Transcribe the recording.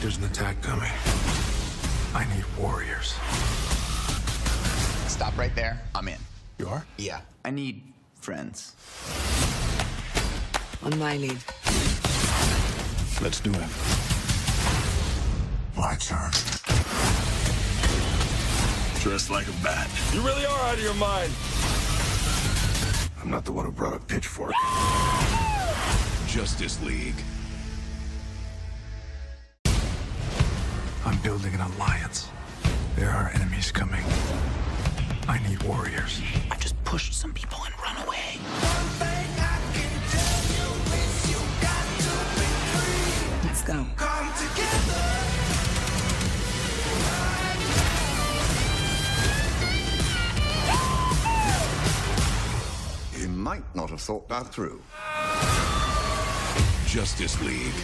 There's an attack coming. I need warriors. Stop right there. I'm in. You are? Yeah. I need friends. On my lead. Let's do it. My turn. Dressed like a bat. You really are out of your mind. I'm not the one who brought a pitchfork. Justice League. I'm building an alliance. There are enemies coming. I need warriors. I just pushed some people and run away. Let's go. You might not have thought that through. Justice League.